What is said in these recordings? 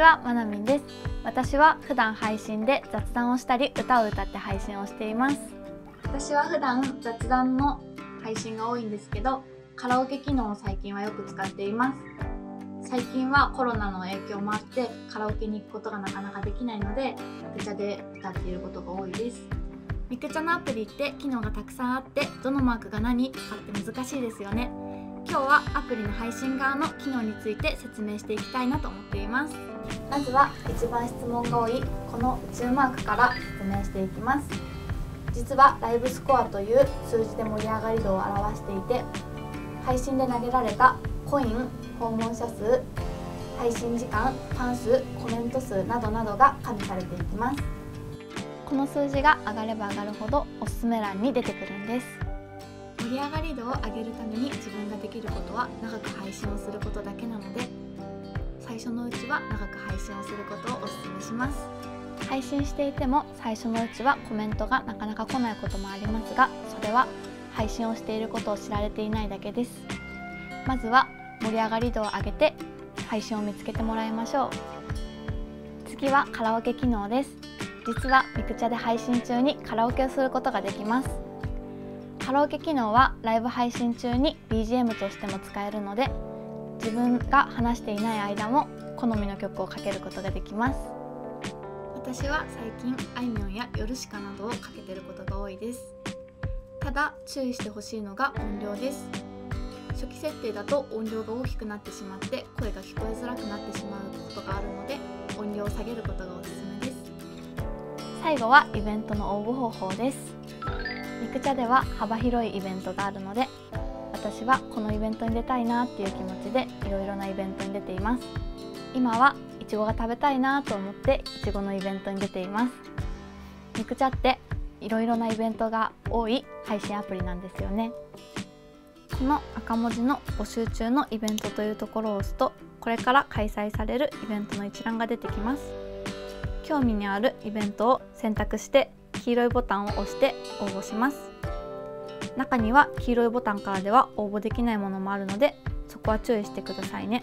はまなみんです。私は普段配信で雑談をしたり歌を歌って配信をしています。私は普段雑談の配信が多いんですけどカラオケ機能を最近はよく使っています。最近はコロナの影響もあってカラオケに行くことがなかなかできないのでミクチャで歌っていることが多いです。ミクチャのアプリって機能がたくさんあってどのマークが何とかって難しいですよね今日はアプリの配信側の機能について説明していきたいなと思っています。まずは一番質問が多いこの宇宙マークから説明していきます。実はライブスコアという数字で盛り上がり度を表していて配信で投げられたコイン訪問者数配信時間ファン数コメント数などなどが加味されていきます。この数字が上がれば上がるほどおすすめ欄に出てくるんです。盛り上がり度を上げるために自分ができることは長く配信をすることだけなので最初のうちは長く配信をすることをお勧めします。配信していても最初のうちはコメントがなかなか来ないこともありますがそれは配信をしていることを知られていないだけです。まずは盛り上がり度を上げて配信を見つけてもらいましょう。次はカラオケ機能です。実はミクチャで配信中にカラオケをすることができます。カラオケ機能はライブ配信中に BGM としても使えるので自分が話していない間も好みの曲をかけることができます。私は最近あいみょんやヨルシカなどをかけてることが多いです。ただ注意してほしいのが音量です。初期設定だと音量が大きくなってしまって声が聞こえづらくなってしまうことがあるので音量を下げることがおすすめです。最後はイベントの応募方法ですミクチャでは幅広いイベントがあるので私はこのイベントに出たいなっていう気持ちでいろいろなイベントに出ています。今はいちごが食べたいなと思っていちごのイベントに出ています。ミクチャっていろいろなイベントが多い配信アプリなんですよね。この赤文字の募集中のイベントというところを押すとこれから開催されるイベントの一覧が出てきます。興味にあるイベントを選択して黄色いボタンを押して応募します。中には黄色いボタンからでは応募できないものもあるのでそこは注意してくださいね。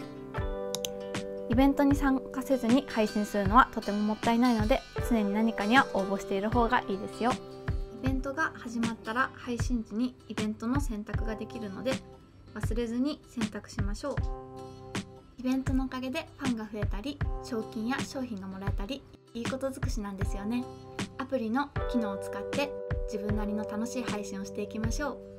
イベントに参加せずに配信するのはとてももったいないので常に何かには応募している方がいいですよ。イベントが始まったら配信時にイベントの選択ができるので忘れずに選択しましょう。イベントのおかげでファンが増えたり賞金や商品がもらえたりいいこと尽くしなんですよね。プリの機能を使って自分なりの楽しい配信をしていきましょう。